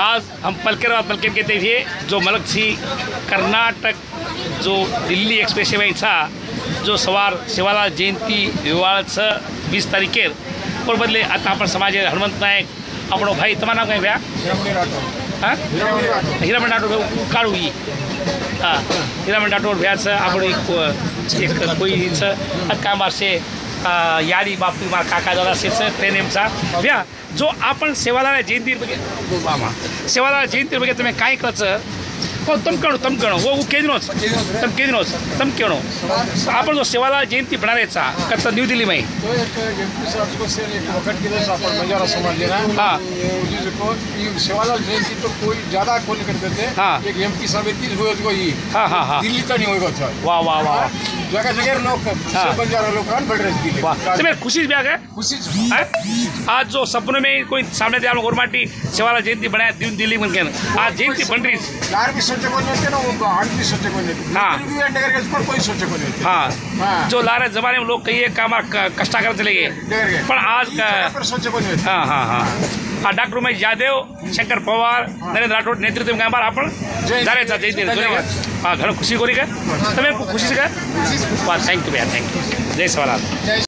आज हम पलकर व पलकर थे जो मलक्षी कर्नाटक, जो दिल्ली एक्सप्रेस वेचा जो सवार शिवालाल जयंती विवाळाचं वीस तारखेर, और बदले आता आपण समाज हनुमंत नायक આપણો भाई तमाम નામ કઈ ભ્યા હીરામણ રાઠોડ કાળું ઈ હા હીરામણ રાઠોડ ભ્યા છે આપણી એક કોઈ છે કામ છે यादी बापू मार काका दादा असेल सर ट्रेनेमचा घ्या जो आपण सेवादारा जयंती बघितला सेवादारा जयंती बघितलं तुम्ही काय कळचं हो, हो, हो तम कण तुम कण हो केंद्रोच तम केंद्रोच तम केणो आपण जो सेवाला जयंती बनारेचा कत न्यू दिल्ली मी सेवाला जयंती तो कोई ज्यादा कोण करते हा एक एम पी साहेब हा हा हा. दिल्ली तर नाही होईगत वा वा वा. जगह हाँ। से बंजारा लोग कान बढ़ रहे दिल्ली वाह। तुम्हें खुशी भी आ गए आज जो सपनों में कोई सामने दिया गोरमाटी सेवालाल जयंती बनाया दिन दिल्ली में के आज जयंती बन रही यार भी सोचे को नहीं ना आठ भी सोचे को नहीं हाँ। नौकरी भी पर कोई सोचे को नहीं हाँ। हाँ। जो लारे जमाने में लोग कहिए काम कष्टा कर चले गए। पर आज ये का जगह पर सोचे को नहीं हाँ हाँ हाँ। આ ડોક્ટર ઉમેશ યાદવ શંકર પવાર નરેન્દ્ર રાઠોડ નેતૃત્વમાં અમારા આપણ જય- જારે છે જય ધન્યવાદ. હા ઘણું ખુશી કરી કે તમે ખુશી છે કે વાહ થેન્ક યુ ભૈયા થેન્ક યુ જય સવાલાલ जय